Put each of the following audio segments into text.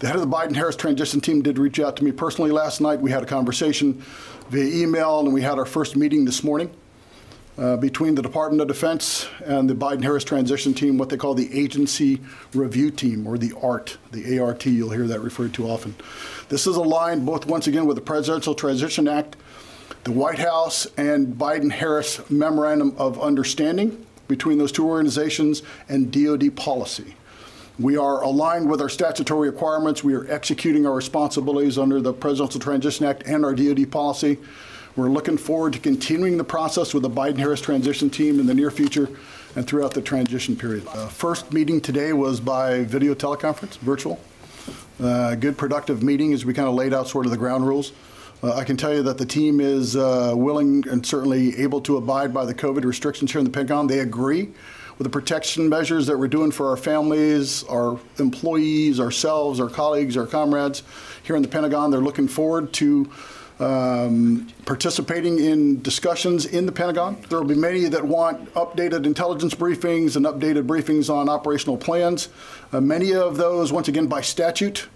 The head of the Biden Harris transition team did reach out to me personally last night. We had a conversation via email, and we had our first meeting this morning uh, between the Department of Defense and the Biden Harris transition team, what they call the Agency Review Team, or the ART, the ART, you'll hear that referred to often. This is aligned both, once again, with the Presidential Transition Act, the White House, and Biden Harris Memorandum of Understanding between those two organizations and DoD policy. We are aligned with our statutory requirements. We are executing our responsibilities under the Presidential Transition Act and our DoD policy. We're looking forward to continuing the process with the Biden-Harris transition team in the near future and throughout the transition period. Uh, first meeting today was by video teleconference, virtual. Uh, good productive meeting as we kind of laid out sort of the ground rules. Uh, I can tell you that the team is uh, willing and certainly able to abide by the COVID restrictions here in the Pentagon. They agree with the protection measures that we're doing for our families, our employees, ourselves, our colleagues, our comrades here in the Pentagon. They're looking forward to um, participating in discussions in the Pentagon. There will be many that want updated intelligence briefings and updated briefings on operational plans. Uh, many of those, once again, by statute.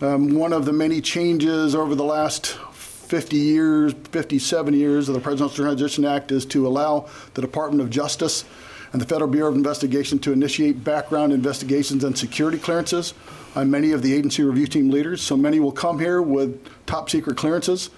Um, one of the many changes over the last 50 years, 57 years of the Presidential Transition Act is to allow the Department of Justice and the Federal Bureau of Investigation to initiate background investigations and security clearances on many of the agency review team leaders. So many will come here with top secret clearances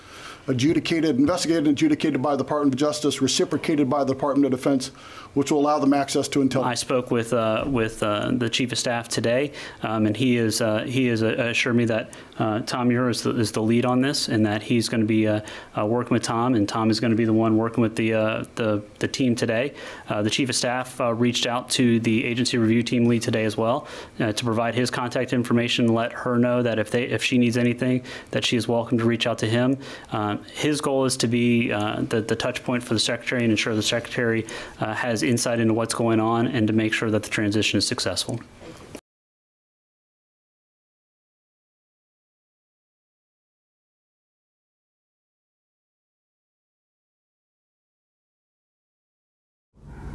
adjudicated, investigated and adjudicated by the Department of Justice, reciprocated by the Department of Defense, which will allow them access to intelligence. I spoke with uh, with uh, the chief of staff today, um, and he is uh, he has assured me that uh, Tom Muir is the, is the lead on this, and that he's going to be uh, uh, working with Tom, and Tom is going to be the one working with the the, the team today. the chief of staff reached out to the agency review team lead today as well to provide his contact information, let her know that if they if she needs anything, that she is welcome to reach out to him. His goal is to be uh, the the touch point for the secretary and ensure the secretary has has insight into what's going on and to make sure that the transition is successful.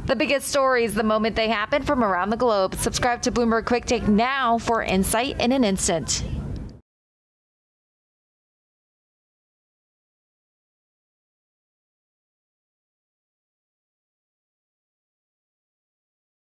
The biggest stories the moment they happen from around the globe. Subscribe to Bloomberg Quicktake now for insight in an instant.